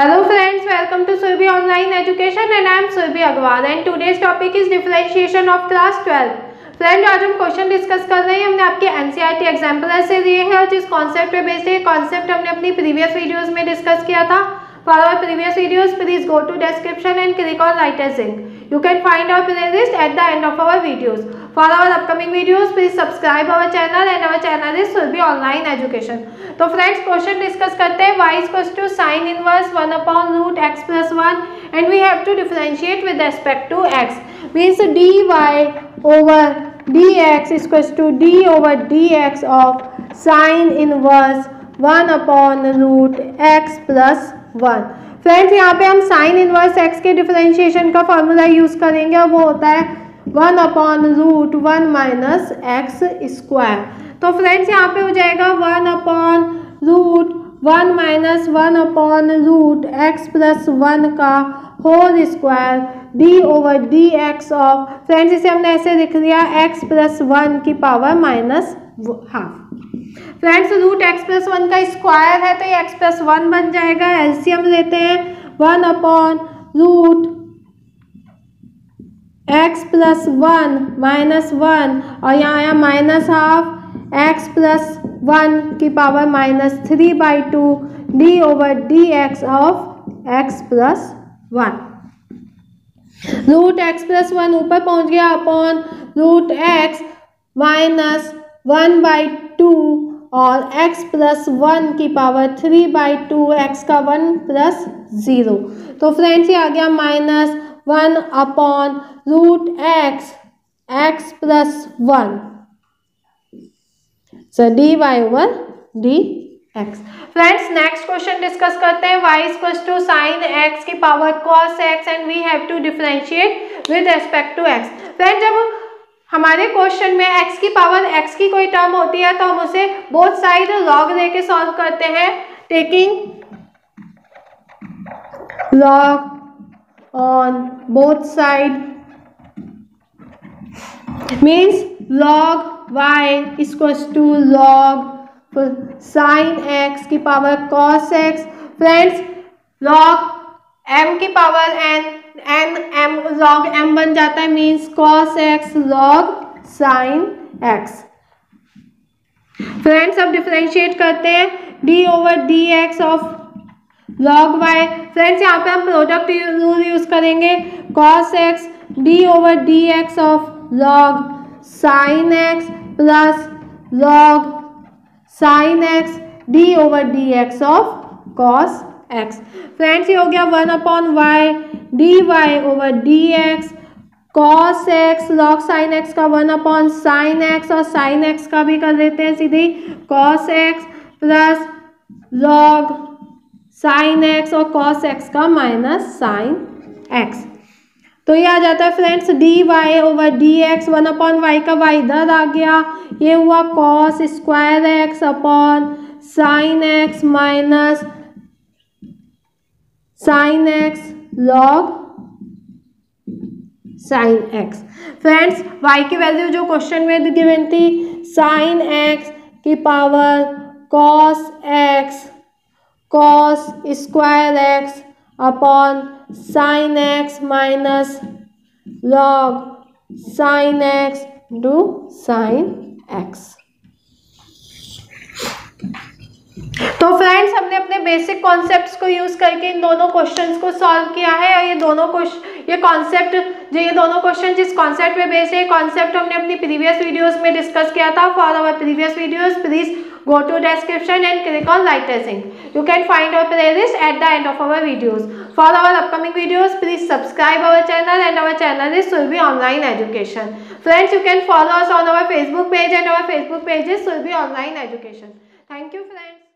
Hello friends welcome to Surbi online education and I am Surbi Agarwal and today's topic is differentiation of class 12. Friend आज हम question discuss कर रहे हैं। हमने आपके N C R T example ऐसे दिए हैं और जिस कॉन्सेप्ट पे बेस्ड है कॉन्सेप्ट हमने अपनी प्रीवियस वीडियोज़ में डिस्कस किया था। For our previous videos please go to description and click on writers link you can find our playlist at the end of our videos for our upcoming videos please subscribe our channel and our channel is Surbhi online education तो friends question discuss करते हैं y equals to sine inverse 1 upon root x plus 1 and we have to differentiate with respect to x. Means dy over dx equals to d over dx of sine inverse 1 upon root x plus 1 friends, यहाँ पे हम sine inverse x के differentiation का formula use करेंगे और वो होता है one upon root one minus x square तो फ्रेंड्स, यहाँ पे हो जाएगा one upon root one minus one upon root x plus one का whole square d over d x of friends, इसे हमने ऐसे लिख दिया एक्स प्लस वन की power minus half friends root x plus one का स्क्वायर है तो ये एक्स प्लस वन बन जाएगा। एलसीएम लेते हैं। One upon root x plus one minus one और यहाँ आया minus half x plus one की power minus three by two d over d x of x plus one root x plus one ऊपर पहुँच गया। Upon root x minus one by two और x plus one की power three by two x का one plus zero तो friends ये आ गया minus one upon root x x plus one so d y over d x friends next question discuss करते हैं. y equal to sine x की power cos x and we have to differentiate with respect to x. Friend जब हमारे question में x की power x की कोई term होती है तो हम उसे बोथ साइड लॉग लेके सॉल्व करते हैं। Taking log on both side means log y equals to log sine x की power cos x. Friends log m की power n n m log m बन जाता है means cos x log sine x friends अब differentiate करते हैं. D over d x of log y friends यहाँ पे हम प्रोडक्ट रूल यूज़ करेंगे. Cos x d over d x of log sine x plus log sine x d over d x of cos x friends ये हो गया one upon y d y over d x cos x log sine x का one upon sine x और sine x का भी कर देते हैं सीधे cos x plus log sine x और कॉस एक्स का माइनस साइन एक्स तो ये आ जाता है friends d y over d x one upon y का वाई इधर आ गया। ये हुआ cos square x upon sine x minus sine x log sine x friends y की वैल्यू जो क्वेश्चन में गिवन थी साइन एक्स की पावर कॉस एक्स cos स्क्वायर x upon sin x माइनस log sin x do sin x. तो friends, हमने अपने बेसिक कॉन्सेप्ट्स को यूज़ करके इन दोनों क्वेश्चंस को सॉल्व किया है और ये दोनों ये कॉन्सेप्ट जो ये दोनों क्वेश्चन जिस कॉन्सेप्ट पे बेस है कॉन्सेप्ट हमने अपनी प्रीवियस वीडियोस में डिस्कस किया था। For our previous videos please go to description and click on lighting you can find our play at the end of our videos for our upcoming videos please subscribe our channel and our channel is Surbhi online education friends you can follow us on our Facebook page and our Facebook page is Surbhi online education thank you friends